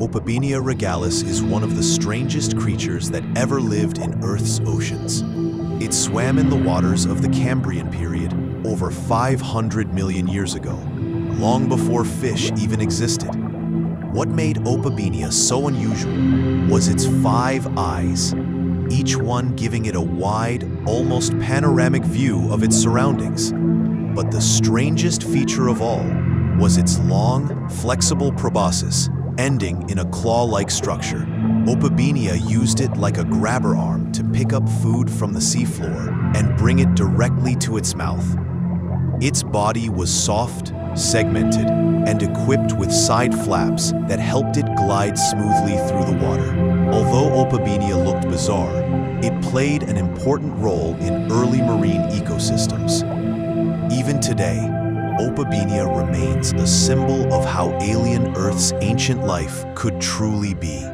Opabinia regalis is one of the strangest creatures that ever lived in Earth's oceans. It swam in the waters of the Cambrian period over 500 million years ago, long before fish even existed. What made Opabinia so unusual was its five eyes, each one giving it a wide, almost panoramic view of its surroundings. But the strangest feature of all was its long, flexible proboscis, ending in a claw-like structure. Opabinia used it like a grabber arm to pick up food from the seafloor and bring it directly to its mouth. Its body was soft, segmented, and equipped with side flaps that helped it glide smoothly through the water. Although Opabinia looked bizarre, it played an important role in early marine ecosystems. Even today, Opabinia remains a symbol of how alien Earth's ancient life could truly be.